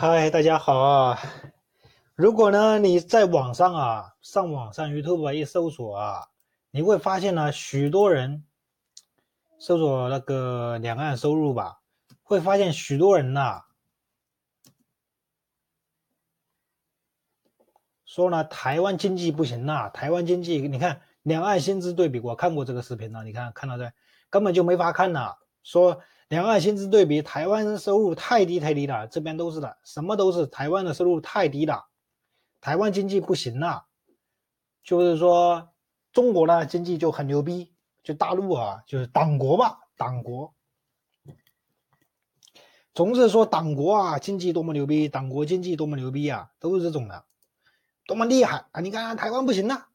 嗨，大家好啊！如果呢你在网上啊，上网上 YouTube 一搜索啊，你会发现呢，许多人搜索那个两岸收入吧，会发现许多人呐说呢，台湾经济不行呐，台湾经济，你看两岸薪资对比，我看过这个视频了，你看看到对，根本就没法看呐，说。两岸薪资对比，台湾收入太低太低了，这边都是的，什么都是台湾的收入太低了，台湾经济不行了，就是说中国呢经济就很牛逼，就大陆啊就是党国吧，党国，总是说党国啊经济多么牛逼，党国经济多么牛逼啊，都是这种的，多么厉害啊！你看台湾不行了，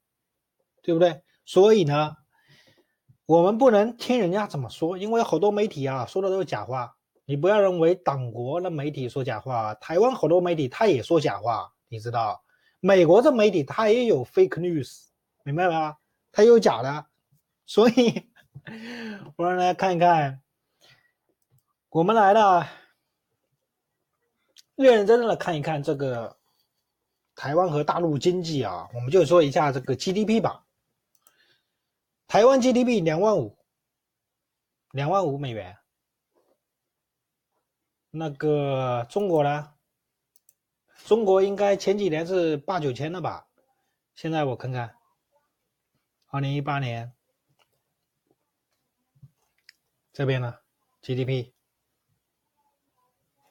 对不对？所以呢。我们不能听人家怎么说，因为好多媒体啊说的都是假话。你不要认为党国的媒体说假话，台湾好多媒体他也说假话，你知道？美国这媒体他也有 fake news，明白吗？他有假的，所以 我让大家看一看，我们来了，认认真真的看一看这个台湾和大陆经济啊，我们就说一下这个 GDP 吧。台湾 GDP 两万五，两万五美元。那个中国呢？中国应该前几年是八九千了吧？现在我看看，二零一八年这边呢，GDP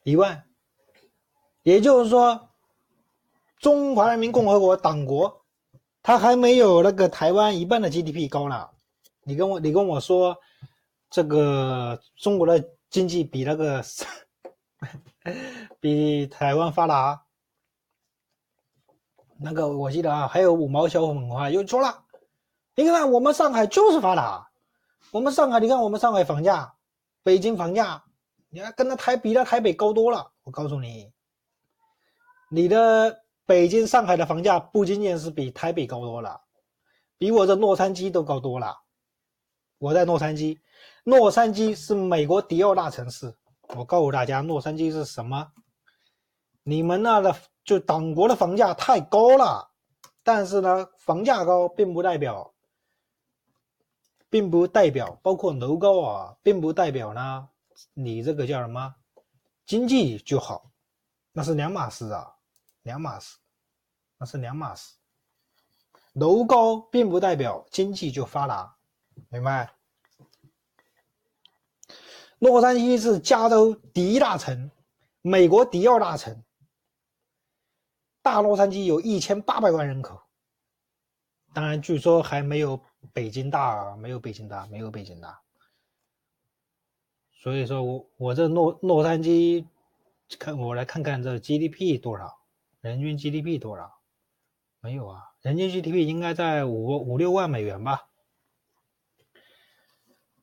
一万，也就是说，中华人民共和国党国。它还没有那个台湾一半的 GDP 高呢。你跟我，你跟我说，这个中国的经济比那个 比台湾发达。那个我记得啊，还有五毛小粉花又错了，你看我们上海就是发达，我们上海，你看我们上海房价，北京房价，你看跟那台比那台北高多了。我告诉你，你的。北京、上海的房价不仅仅是比台北高多了，比我这洛杉矶都高多了。我在洛杉矶，洛杉矶是美国第二大城市。我告诉大家，洛杉矶是什么？你们那的就党国的房价太高了，但是呢，房价高并不代表，并不代表包括楼高啊，并不代表呢，你这个叫什么经济就好，那是两码事啊。两码事，那是两码事。楼高并不代表经济就发达，明白？洛杉矶是加州第一大城，美国第二大城。大洛杉矶有一千八百万人口，当然据说还没有北京大，没有北京大，没有北京大。所以说我我这洛洛杉矶，看我来看看这 GDP 多少。人均 GDP 多少？没有啊，人均 GDP 应该在五五六万美元吧？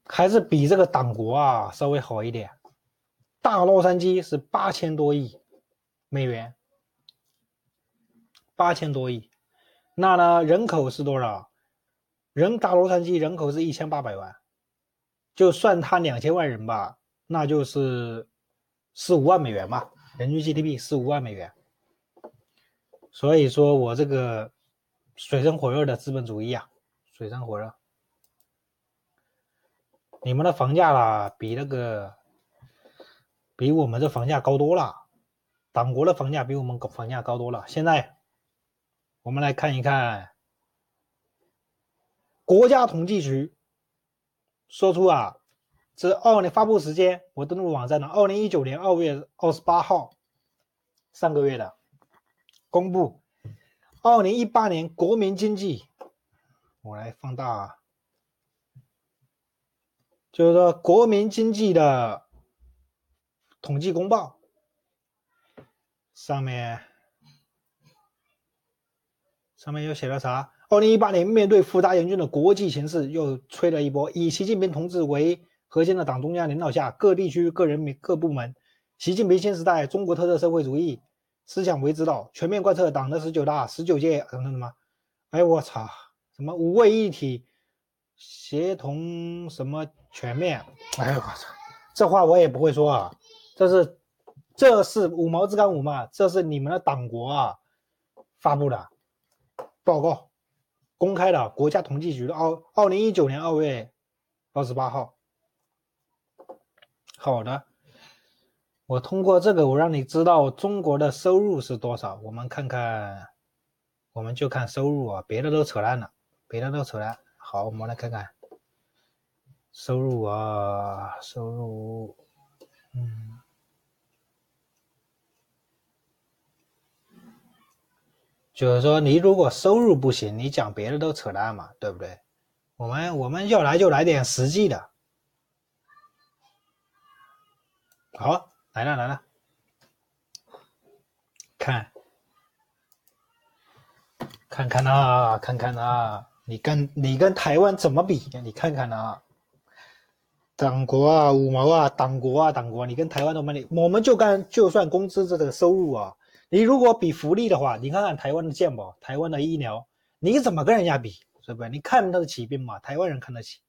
还是比这个党国啊稍微好一点。大洛杉矶是八千多亿美元，八千多亿。那呢，人口是多少？人大洛杉矶人口是一千八百万，就算它两千万人吧，那就是四五万美元吧，人均 GDP 四五万美元。所以说我这个水深火热的资本主义啊，水深火热。你们的房价啦，比那个比我们这房价高多了，党国的房价比我们房价高多了。现在我们来看一看，国家统计局说出啊，这二年发布时间，我登录网站了，二零一九年二月二十八号，上个月的。公布二零一八年国民经济，我来放大，就是说国民经济的统计公报上面，上面又写了啥？二零一八年面对复杂严峻的国际形势，又吹了一波。以习近平同志为核心的党中央领导下，各地区、各人民、各部门，习近平新时代中国特色社会主义。思想为指导，全面贯彻党的十九大、十九届什么什么？哎，我操，什么五位一体，协同什么全面？哎，我操，这话我也不会说啊，这是这是五毛之干五嘛？这是你们的党国啊发布的报告，公开的，国家统计局的二二零一九年二月二十八号。好的，我通过这个，我让你知道中国的收入是多少。我们看看，我们就看收入啊，别的都扯淡了，别的都扯淡。好，我们来看看收入啊，收入，嗯。就是说，你如果收入不行，你讲别的都扯淡嘛，对不对？我们我们要来就来点实际的。好，来了来了，看，看看啊，看看啊，你跟你跟台湾怎么比？你看看啊，党国啊，五毛啊，党国啊，党国，你跟台湾怎么比？我们就干，就算工资这个收入啊。你如果比福利的话，你看看台湾的健保、台湾的医疗，你怎么跟人家比？是不是？你看得起兵马，台湾人看得起。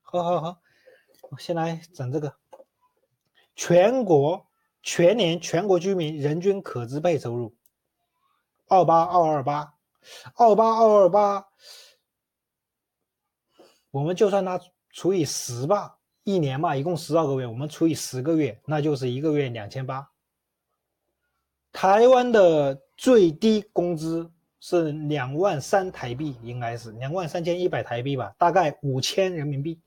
好好好，我先来整这个，全国全年全国居民人均可支配收入，二八二二八，二八二二八，我们就算它除以十吧，一年嘛，一共十二个月，我们除以十个月，那就是一个月两千八。台湾的最低工资是两万三台币，应该是两万三千一百台币吧，大概五千人民币。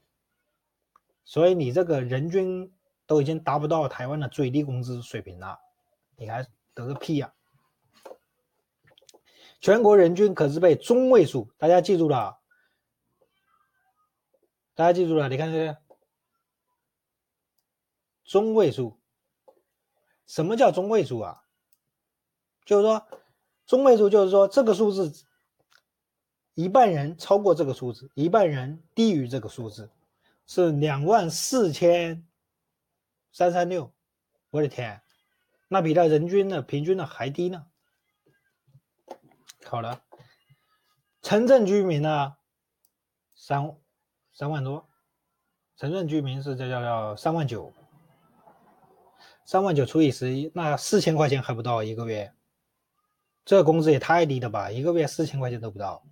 所以你这个人均都已经达不到台湾的最低工资水平了，你还得个屁呀！全国人均可支配中位数，大家记住了，大家记住了，你看这个中位数，什么叫中位数啊？就是说，中位数就是说这个数字，一半人超过这个数字，一半人低于这个数字，是两万四千三三六。我的天，那比他人均的平均的还低呢。好了，城镇居民呢，三三万多，城镇居民是这叫叫三万九，三万九除以十一，那四千块钱还不到一个月。这工资也太低了吧，一个月四千块钱都不到，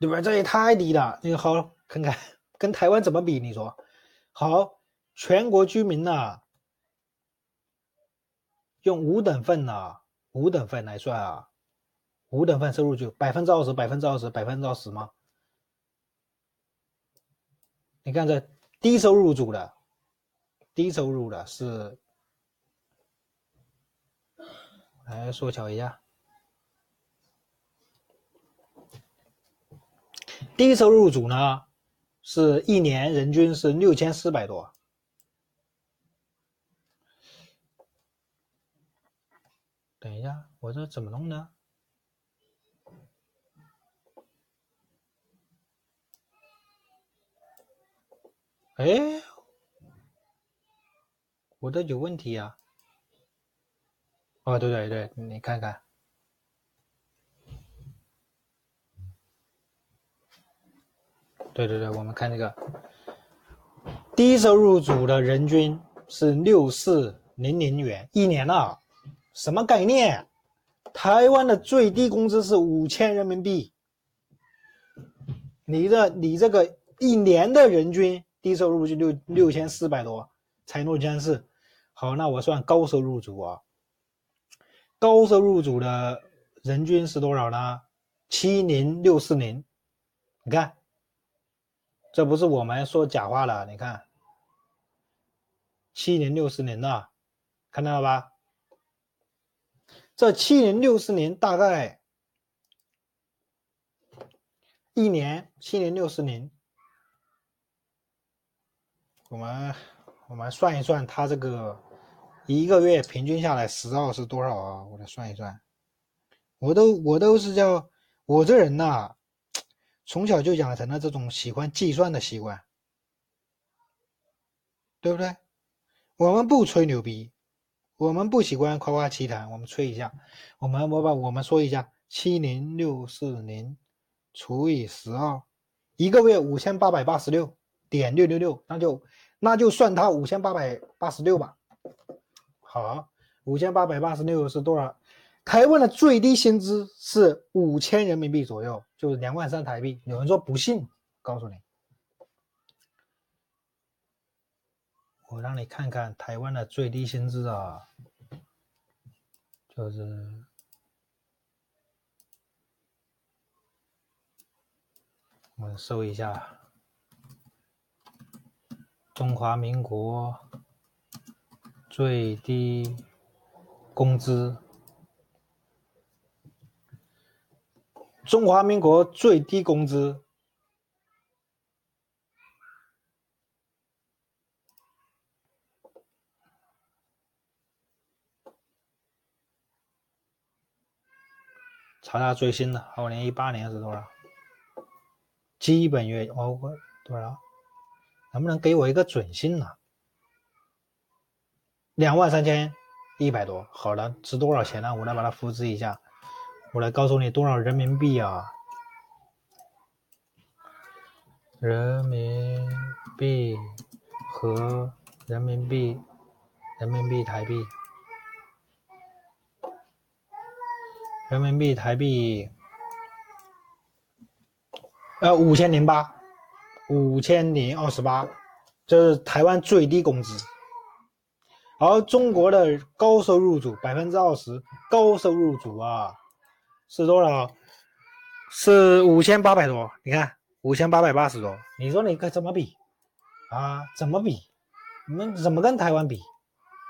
对吧？这也太低了。那个好，看看跟台湾怎么比？你说好，全国居民呢，用五等份呢，五等份来算啊，五等份收入就百分之二十，百分之二十，百分之二十吗？你看这低收入组的，低收入的是。来缩小一下，低收入组呢，是一年人均是六千四百多。等一下，我这怎么弄呢？哎，我这有问题呀！哦，对对对，你看看，对对对，我们看这个低收入组的人均是六四零零元一年啊，什么概念？台湾的最低工资是五千人民币，你这你这个一年的人均低收入就六六千四百多，才若将是。好，那我算高收入组啊。高收入组的人均是多少呢？七零六四零，你看，这不是我们说假话了。你看，七零六四零的，看到了吧？这七零六四零大概一年七零六四零，我们我们算一算，它这个。一个月平均下来十兆是多少啊？我来算一算，我都我都是叫我这人呐，从小就养成了这种喜欢计算的习惯，对不对？我们不吹牛逼，我们不喜欢夸夸其谈，我们吹一下，我们我把我们说一下，七零六四零除以十二，一个月五千八百八十六，点六六六，那就那就算他五千八百八十六吧。好，五千八百八十六是多少？台湾的最低薪资是五千人民币左右，就是两万三台币。有人说不信，告诉你，我让你看看台湾的最低薪资啊，就是我搜一下中华民国最低工资。中华民国最低工资，查查最新的，二零一八年是多少？基本月哦，多少？能不能给我一个准信呢？两万三千一百多。好的，值多少钱呢？我来把它复制一下。我来告诉你多少人民币啊？人民币和人民币，人民币台币，人民币台币，呃，五千零八，五千零二十八，这是台湾最低工资。而中国的高收入组百分之二十，高收入组啊。是多少？是五千八百多。你看，五千八百八十多。你说你该怎么比啊？怎么比？你们怎么跟台湾比？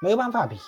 没有办法比。